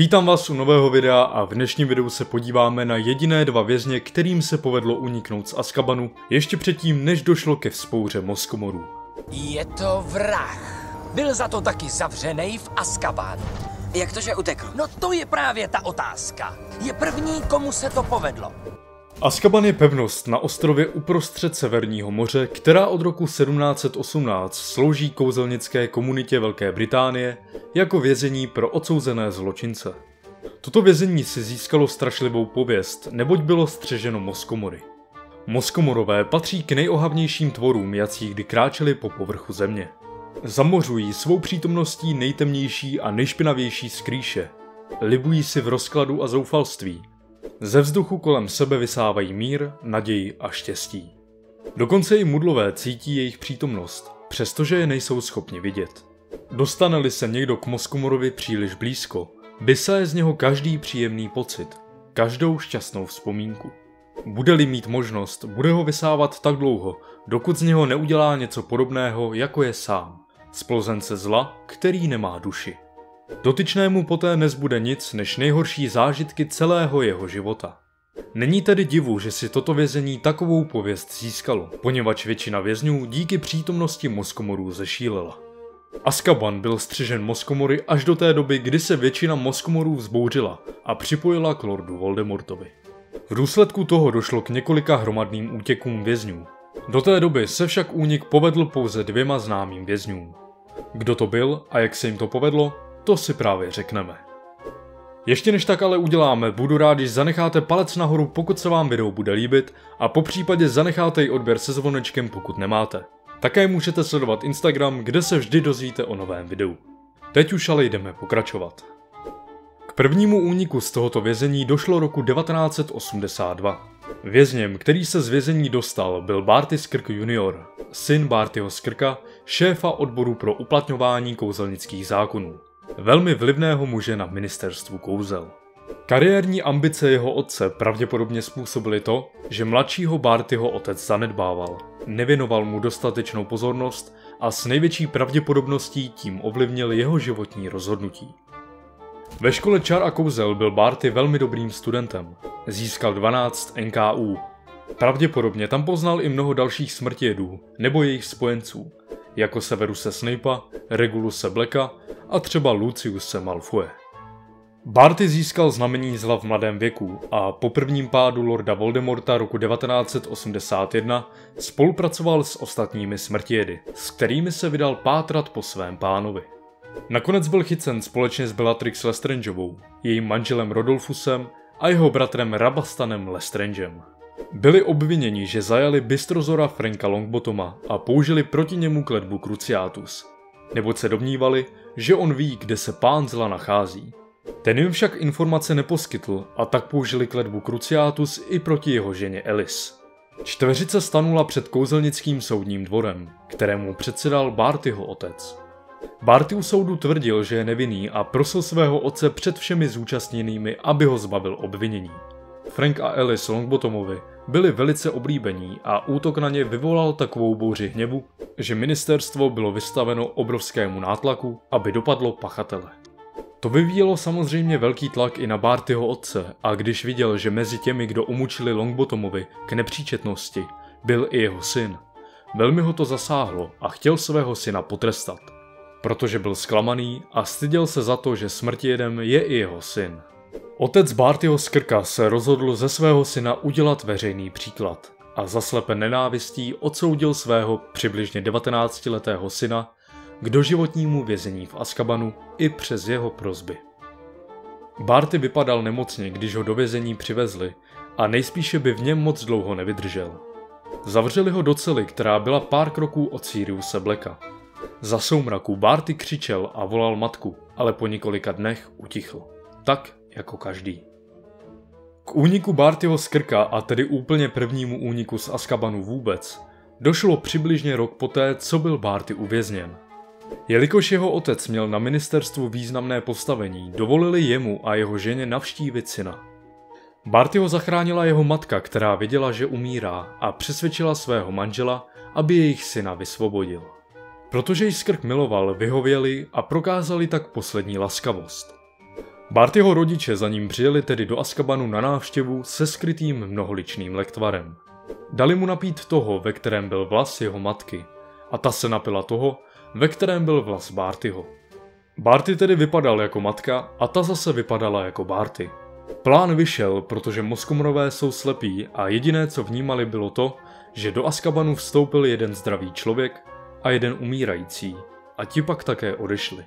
Vítám vás u nového videa a v dnešním videu se podíváme na jediné dva vězně, kterým se povedlo uniknout z Azkabanu ještě předtím, než došlo ke vzpouře Moskomorů. Je to vrah. Byl za to taky zavřený v Azkabánu. Jak to, že utekl? No to je právě ta otázka. Je první, komu se to povedlo. Azkaban je pevnost na ostrově uprostřed Severního moře, která od roku 1718 slouží kouzelnické komunitě Velké Británie jako vězení pro odsouzené zločince. Toto vězení si získalo strašlivou pověst, neboť bylo střeženo Moskomory. Moskomorové patří k nejohavnějším tvorům, jací kdy kráčeli po povrchu země. Zamořují svou přítomností nejtemnější a nejšpinavější skrýše. Libují si v rozkladu a zoufalství, ze vzduchu kolem sebe vysávají mír, naději a štěstí. Dokonce i mudlové cítí jejich přítomnost, přestože je nejsou schopni vidět. Dostane-li se někdo k Moskomorovi příliš blízko, vysaje z něho každý příjemný pocit, každou šťastnou vzpomínku. Bude-li mít možnost, bude ho vysávat tak dlouho, dokud z něho neudělá něco podobného, jako je sám. Splozence zla, který nemá duši. Dotyčnému poté nezbude nic než nejhorší zážitky celého jeho života. Není tedy divu, že si toto vězení takovou pověst získalo, poněvadž většina vězňů díky přítomnosti Moskomorů zešílela. Askaban byl střežen Moskomory až do té doby, kdy se většina Moskomorů vzbouřila a připojila k lordu Voldemortovi. V důsledku toho došlo k několika hromadným útěkům vězňů. Do té doby se však únik povedl pouze dvěma známým vězňům. Kdo to byl a jak se jim to povedlo, to si právě řekneme. Ještě než tak ale uděláme, budu rád, když zanecháte palec nahoru, pokud se vám video bude líbit a po případě zanecháte i odběr se zvonečkem, pokud nemáte. Také můžete sledovat Instagram, kde se vždy dozvíte o novém videu. Teď už ale jdeme pokračovat. K prvnímu úniku z tohoto vězení došlo roku 1982. Vězněm, který se z vězení dostal, byl Barty Skrk junior, syn Bartyho Skrka, šéfa odboru pro uplatňování kouzelnických zákonů velmi vlivného muže na ministerstvu kouzel. Kariérní ambice jeho otce pravděpodobně způsobily to, že mladšího Bartyho otec zanedbával, nevěnoval mu dostatečnou pozornost a s největší pravděpodobností tím ovlivnil jeho životní rozhodnutí. Ve škole čar a kouzel byl Barty velmi dobrým studentem. Získal 12 NKU. Pravděpodobně tam poznal i mnoho dalších smrtědů nebo jejich spojenců, jako Severuse Snape'a, Reguluse Blacka a třeba Luciuse Malfoy. Barty získal znamení zla v mladém věku a po prvním pádu Lorda Voldemorta roku 1981 spolupracoval s ostatními smrtědy, s kterými se vydal pátrat po svém pánovi. Nakonec byl chycen společně s Bellatrix Lestrangeovou, jejím manželem Rodolfusem a jeho bratrem Rabastanem Lestrangem. Byli obviněni, že zajali bystrozora Franka Longbotoma a použili proti němu kletbu Cruciatus, neboť se domnívali, že on ví, kde se pán zla nachází. Ten jim však informace neposkytl a tak použili kletbu Cruciatus i proti jeho ženě Elis. Čtveřice stanula před kouzelnickým soudním dvorem, kterému předsedal Bartyho otec. Barty u soudu tvrdil, že je nevinný a prosil svého otce před všemi zúčastněnými, aby ho zbavil obvinění. Frank a Alice Longbottomovi byli velice oblíbení a útok na ně vyvolal takovou bouři hněvu, že ministerstvo bylo vystaveno obrovskému nátlaku, aby dopadlo pachatele. To vyvíjelo samozřejmě velký tlak i na Bartyho otce a když viděl, že mezi těmi, kdo umučili Longbottomovi k nepříčetnosti, byl i jeho syn, velmi ho to zasáhlo a chtěl svého syna potrestat. Protože byl zklamaný a styděl se za to, že smrtijedem je i jeho syn. Otec Bartyho Skrka se rozhodl ze svého syna udělat veřejný příklad a zaslepen nenávistí odsoudil svého přibližně 19-letého syna k doživotnímu vězení v Askabanu i přes jeho prozby. Barty vypadal nemocně, když ho do vězení přivezli a nejspíše by v něm moc dlouho nevydržel. Zavřeli ho do cely, která byla pár kroků od Siriuse Blacka. Za soumraku Barty křičel a volal matku, ale po několika dnech utichl. Tak jako každý. K úniku Bartyho z Krka a tedy úplně prvnímu úniku z Askabanu vůbec, došlo přibližně rok poté, co byl Barty uvězněn. Jelikož jeho otec měl na ministerstvu významné postavení, dovolili jemu a jeho ženě navštívit syna. Barty ho zachránila jeho matka, která viděla, že umírá a přesvědčila svého manžela, aby jejich syna vysvobodil. Protože ji skrk miloval, vyhověli a prokázali tak poslední laskavost. Bartyho rodiče za ním přijeli tedy do Askabanu na návštěvu se skrytým mnoholičným lektvarem. Dali mu napít toho, ve kterém byl vlas jeho matky, a ta se napila toho, ve kterém byl vlas Bartyho. Barty tedy vypadal jako matka a ta zase vypadala jako Barty. Plán vyšel, protože Moskomorové jsou slepí a jediné, co vnímali, bylo to, že do Askabanu vstoupil jeden zdravý člověk a jeden umírající a ti pak také odešli.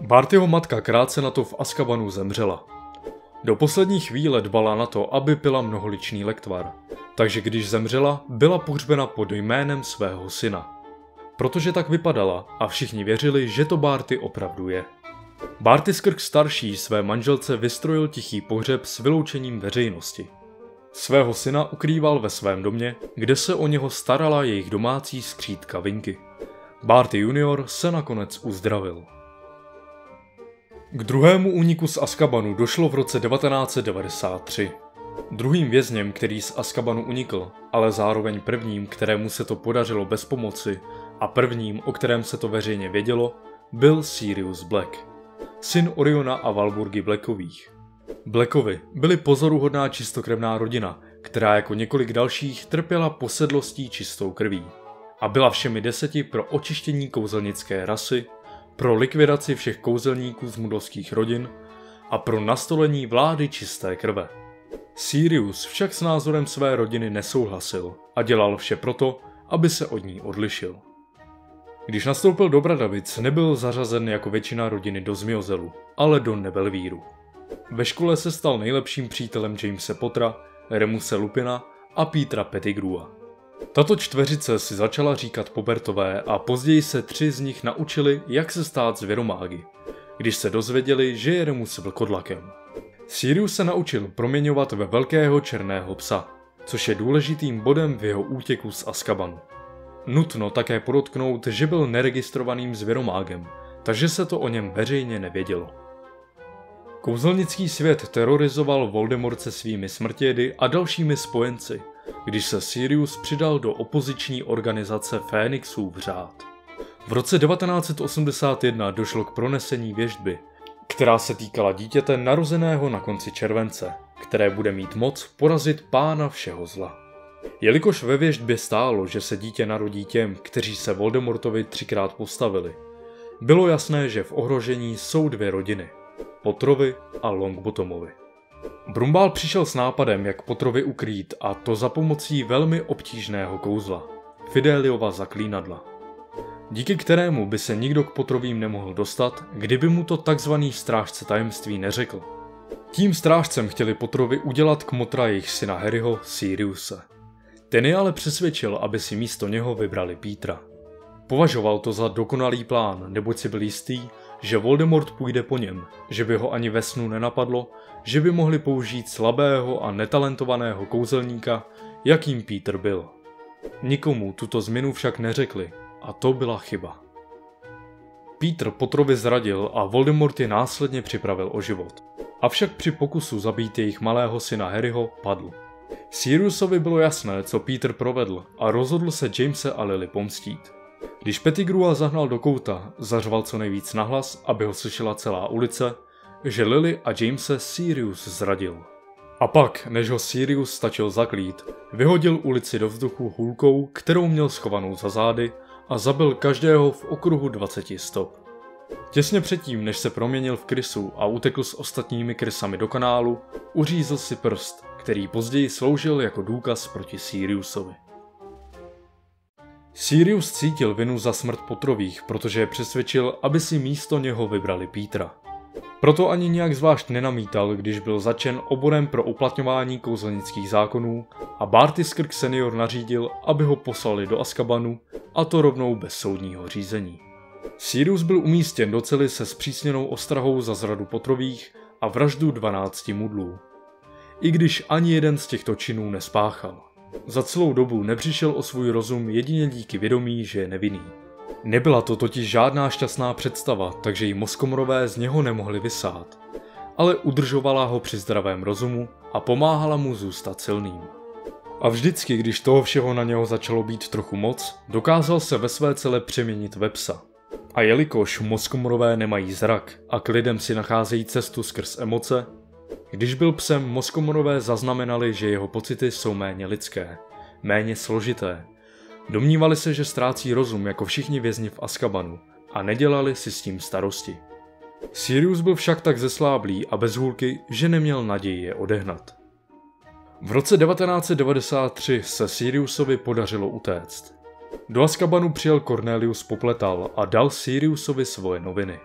Bartyho matka krátce na to v Askabanu zemřela. Do poslední chvíle dbala na to, aby pila mnoholičný lektvar, takže když zemřela, byla pohřbena pod jménem svého syna. Protože tak vypadala a všichni věřili, že to Barty opravdu je. Barty Skrk starší své manželce vystrojil tichý pohřeb s vyloučením veřejnosti. Svého syna ukrýval ve svém domě, kde se o něho starala jejich domácí skřítka Vinky. Barty junior se nakonec uzdravil. K druhému úniku z Askabanu došlo v roce 1993. Druhým vězněm, který z Askabanu unikl, ale zároveň prvním, kterému se to podařilo bez pomoci a prvním, o kterém se to veřejně vědělo, byl Sirius Black, syn Oriona a Valburgy Blackových. Blackovi byli pozoruhodná čistokrevná rodina, která jako několik dalších trpěla posedlostí čistou krví a byla všemi deseti pro očištění kouzelnické rasy, pro likvidaci všech kouzelníků z mudovských rodin a pro nastolení vlády čisté krve. Sirius však s názorem své rodiny nesouhlasil a dělal vše proto, aby se od ní odlišil. Když nastoupil do Bradavic, nebyl zařazen jako většina rodiny do Zmiozelu, ale do Nebelvíru. Ve škole se stal nejlepším přítelem Jamese Pottera, Remuse Lupina a Petra Pettigrua. Tato čtveřice si začala říkat Pobertové a později se tři z nich naučili, jak se stát zvěromágy, když se dozvěděli, že je Remus vlkodlakem. Sirius se naučil proměňovat ve velkého černého psa, což je důležitým bodem v jeho útěku z Askabanu. Nutno také podotknout, že byl neregistrovaným zvěromágem, takže se to o něm veřejně nevědělo. Kouzelnický svět terorizoval Voldemort se svými smrtědy a dalšími spojenci, když se Sirius přidal do opoziční organizace Fénixův řád. V roce 1981 došlo k pronesení věžby, která se týkala dítěte narozeného na konci července, které bude mít moc porazit pána všeho zla. Jelikož ve věžbě stálo, že se dítě narodí těm, kteří se Voldemortovi třikrát postavili, bylo jasné, že v ohrožení jsou dvě rodiny – Potrovi a Longbottomovi. Brumbál přišel s nápadem, jak Potrovi ukrýt a to za pomocí velmi obtížného kouzla – Fideliova zaklínadla. Díky kterému by se nikdo k Potrovým nemohl dostat, kdyby mu to takzvaný strážce tajemství neřekl. Tím strážcem chtěli Potrovi udělat kmotra jejich syna Harryho Siriuse. Ten je ale přesvědčil, aby si místo něho vybrali Petra. Považoval to za dokonalý plán, neboť si byl jistý, že Voldemort půjde po něm, že by ho ani ve snu nenapadlo, že by mohli použít slabého a netalentovaného kouzelníka, jakým Peter byl. Nikomu tuto změnu však neřekli a to byla chyba. Peter Potrovi zradil a Voldemort je následně připravil o život. Avšak při pokusu zabít jejich malého syna Harryho padl. Siriusovi bylo jasné, co Peter provedl a rozhodl se Jamese a Lily pomstít. Když Pettigrew zahnal do kouta, zařval co nejvíc nahlas, aby ho slyšela celá ulice, že Lily a Jamese Sirius zradil. A pak, než ho Sirius stačil zaklít, vyhodil ulici do vzduchu hůlkou, kterou měl schovanou za zády a zabil každého v okruhu 20 stop. Těsně předtím, než se proměnil v krysu a utekl s ostatními krysami do kanálu, uřízl si prst, který později sloužil jako důkaz proti Siriusovi. Sirius cítil vinu za smrt Potrových, protože je přesvědčil, aby si místo něho vybrali Petra. Proto ani nějak zvlášť nenamítal, když byl začen oborem pro uplatňování kouzelnických zákonů a Barty Skrk senior nařídil, aby ho poslali do Askabanu, a to rovnou bez soudního řízení. Sirius byl umístěn do cely se zpřísněnou ostrahou za zradu Potrových a vraždu 12 mudlů. I když ani jeden z těchto činů nespáchal. Za celou dobu nepřišel o svůj rozum jedině díky vědomí, že je nevinný. Nebyla to totiž žádná šťastná představa, takže ji moskomorové z něho nemohli vysát, ale udržovala ho při zdravém rozumu a pomáhala mu zůstat silným. A vždycky, když toho všeho na něho začalo být trochu moc, dokázal se ve své celé přeměnit ve psa. A jelikož moskomorové nemají zrak a k lidem si nacházejí cestu skrz emoce, když byl psem, moskomorové zaznamenali, že jeho pocity jsou méně lidské, méně složité. Domnívali se, že ztrácí rozum jako všichni vězni v Askabanu a nedělali si s tím starosti. Sirius byl však tak zesláblý a bez hůlky, že neměl naději je odehnat. V roce 1993 se Siriusovi podařilo utéct. Do Azkabanu přijel Cornelius Popletal a dal Siriusovi svoje noviny.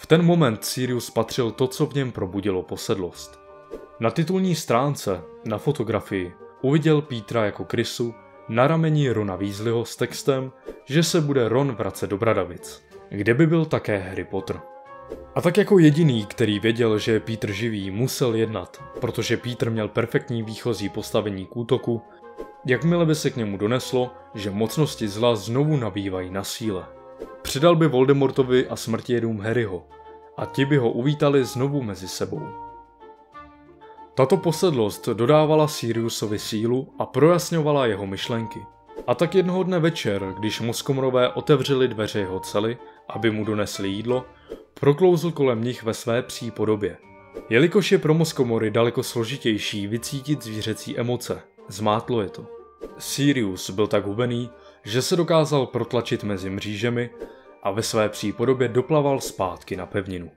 V ten moment Sirius patřil to, co v něm probudilo posedlost. Na titulní stránce, na fotografii, uviděl Pítra jako krysu na rameni Rona Weasleyho s textem, že se bude Ron vracet do Bradavic, kde by byl také Harry Potter. A tak jako jediný, který věděl, že je Peter živý, musel jednat, protože Peter měl perfektní výchozí postavení k útoku, jakmile by se k němu doneslo, že mocnosti zla znovu nabývají na síle. Přidal by Voldemortovi a smrtědům Harryho a ti by ho uvítali znovu mezi sebou. Tato posedlost dodávala Siriusovi sílu a projasňovala jeho myšlenky. A tak jednoho dne večer, když Moskomrové otevřeli dveře jeho cely, aby mu donesli jídlo, proklouzl kolem nich ve své psí podobě. Jelikož je pro Moskomory daleko složitější vycítit zvířecí emoce, zmátlo je to. Sirius byl tak hubený, že se dokázal protlačit mezi mřížemi a ve své psí podobě doplaval zpátky na pevninu.